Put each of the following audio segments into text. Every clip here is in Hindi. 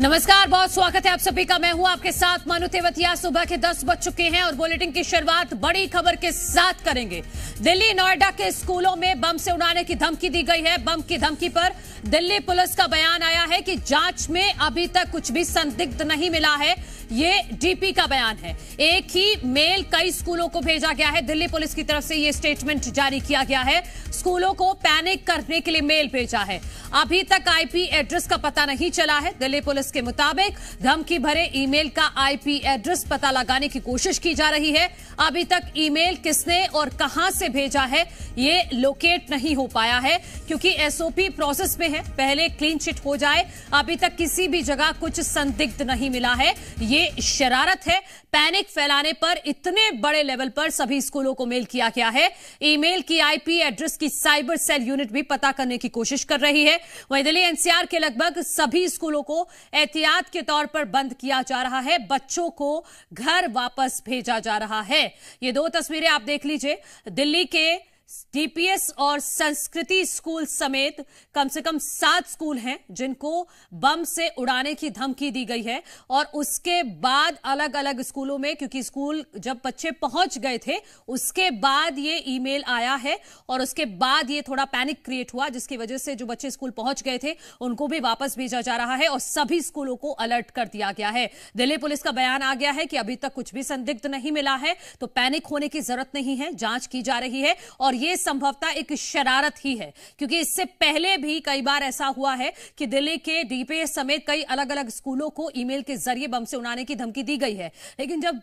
नमस्कार, बहुत स्वागत है आप सभी का। मैं हूँ आपके साथ मनु तेवतिया। सुबह के 10 बज चुके हैं और बुलेटिन की शुरुआत बड़ी खबर के साथ करेंगे। दिल्ली, नोएडा के स्कूलों में बम से उड़ाने की धमकी दी गई है। बम की धमकी पर दिल्ली पुलिस का बयान आया है कि जाँच में अभी तक कुछ भी संदिग्ध नहीं मिला है। ये डीपी का बयान है। एक ही मेल कई स्कूलों को भेजा गया है। दिल्ली पुलिस की तरफ़ से ये स्टेटमेंट जारी किया गया है। स्कूलों को पैनिक करने के लिए मेल भेजा है। अभी तक आईपी एड्रेस का पता नहीं चला है। दिल्ली पुलिस के मुताबिक धमकी भरे ईमेल का आईपी एड्रेस पता लगाने की कोशिश की जा रही है। अभी तक ईमेल किसने और कहाँ से भेजा है, ये लोकेट नहीं हो पाया है, क्योंकि एसओपी प्रोसेस में है, पहले क्लीन चिट हो जाए, अभी तक किसी भी जगह कुछ संदिग्ध नहीं मिला है, ये शरारत है। पैनिक फैलाने पर इतने बड़े लेवल पर सभी स्कूलों को मेल किया गया है। ईमेल की आईपी एड्रेस की साइबर सेल यूनिट भी पता करने की कोशिश कर रही है। वहीं दिल्ली एनसीआर के लगभग सभी स्कूलों को एहतियात के तौर पर बंद किया जा रहा है। बच्चों को घर वापस भेजा जा रहा है। ये दो तस्वीरें आप देख लीजिए। दिल्ली के डीपीएस और संस्कृति स्कूल समेत कम से कम सात स्कूल हैं, जिनको बम से उड़ाने की धमकी दी गई है। और उसके बाद अलग अलग स्कूलों में, क्योंकि स्कूल जब बच्चे पहुँच गए थे, उसके बाद ये ईमेल आया है और उसके बाद ये थोड़ा पैनिक क्रिएट हुआ, जिसकी वजह से जो बच्चे स्कूल पहुँच गए थे, उनको भी वापस भेजा जा रहा है और सभी स्कूलों को अलर्ट कर दिया गया है। दिल्ली पुलिस का बयान आ गया है कि अभी तक कुछ भी संदिग्ध नहीं मिला है तो पैनिक होने की ज़रूरत नहीं है, जाँच की जा रही है और ये संभवतः एक शरारत ही है, क्योंकि इससे पहले भी कई बार ऐसा हुआ है कि दिल्ली के डीपीएस समेत कई अलग अलग स्कूलों को ईमेल के ज़रिए बम से उड़ाने की धमकी दी गई है। लेकिन जब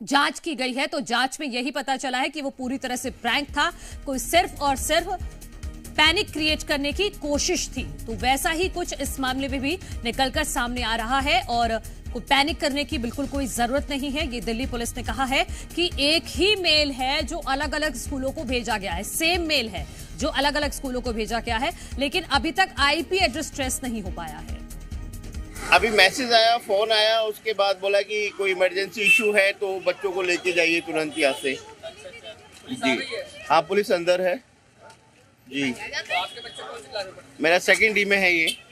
जाँच की गई है तो जाँच में यही पता चला है कि वो पूरी तरह से प्रैंक था। कोई सिर्फ़ और सिर्फ़ पैनिक क्रिएट करने की कोशिश थी। तो वैसा ही कुछ इस मामले में भी निकलकर सामने आ रहा है और को पैनिक करने की बिल्कुल कोई ज़रूरत नहीं है, ये दिल्ली पुलिस ने कहा है कि एक ही मेल है जो अलग अलग स्कूलों को भेजा गया है सेम मेल है, जो अलग अलग स्कूलों को भेजा गया है, लेकिन अभी तक आईपी एड्रेस ट्रेस नहीं हो पाया है। अभी मैसेज आया फ़ोन आया, उसके बाद बोला कि कोई इमरजेंसी इशू है तो बच्चों को लेके जाइए तुरंत यहाँ से। जी। हाँ पुलिस अंदर है। जी। मेरा सेकंड डी में है ये।